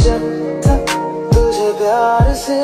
जब तक तुझे प्यार से